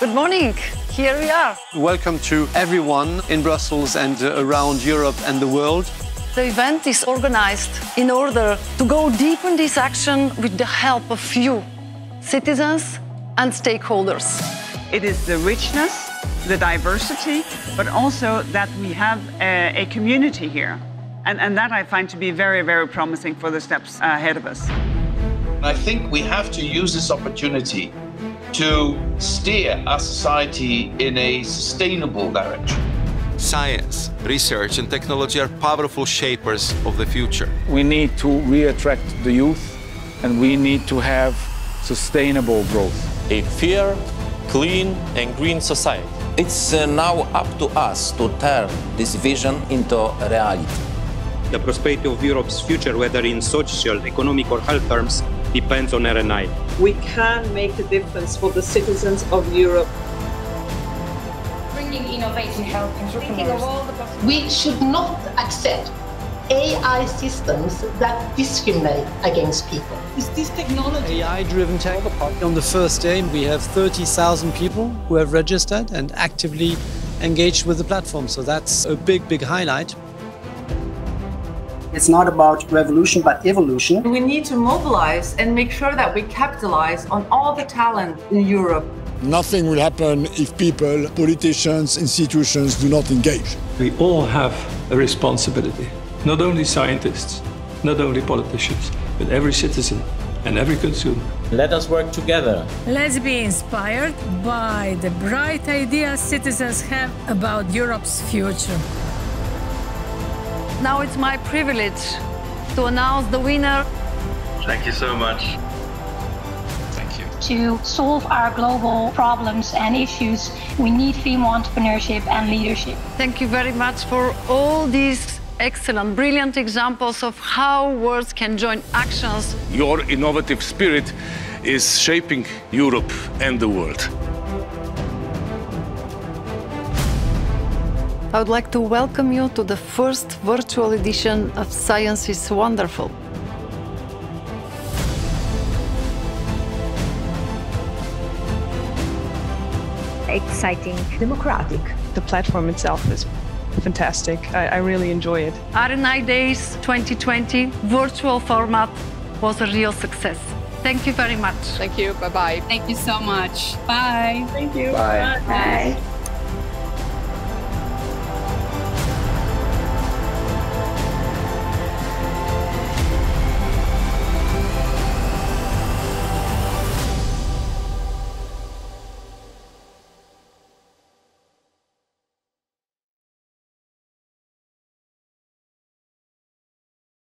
Good morning. Here we are. Welcome to everyone in Brussels and uh, around Europe and the world. The event is organized in order to go deep in this action with the help of you, citizens and stakeholders. It is the richness, the diversity, but also that we have a, a community here. And, and that I find to be very, very promising for the steps ahead of us. I think we have to use this opportunity to steer our society in a sustainable direction. Science, research, and technology are powerful shapers of the future. We need to re-attract the youth and we need to have sustainable growth. A fair, clean, and green society. It's uh, now up to us to turn this vision into reality. The prosperity of Europe's future, whether in social, economic, or health terms, depends on R&I. We can make a difference for the citizens of Europe. Bringing innovation, help entrepreneurs. We should not accept AI systems that discriminate against people. Is this technology? AI-driven tech. On the first day, we have 30,000 people who have registered and actively engaged with the platform. So that's a big, big highlight. It's not about revolution, but evolution. We need to mobilize and make sure that we capitalize on all the talent in Europe. Nothing will happen if people, politicians, institutions do not engage. We all have a responsibility, not only scientists, not only politicians, but every citizen and every consumer. Let us work together. Let's be inspired by the bright ideas citizens have about Europe's future. Now it's my privilege to announce the winner. Thank you so much. Thank you. To solve our global problems and issues, we need female entrepreneurship and leadership. Thank you very much for all these excellent, brilliant examples of how words can join actions. Your innovative spirit is shaping Europe and the world. I would like to welcome you to the first virtual edition of Science is Wonderful. Exciting, democratic. The platform itself is fantastic. I, I really enjoy it. R&I Days 2020 virtual format was a real success. Thank you very much. Thank you. Bye bye. Thank you so much. Bye. Thank you. Bye. Bye. Bye.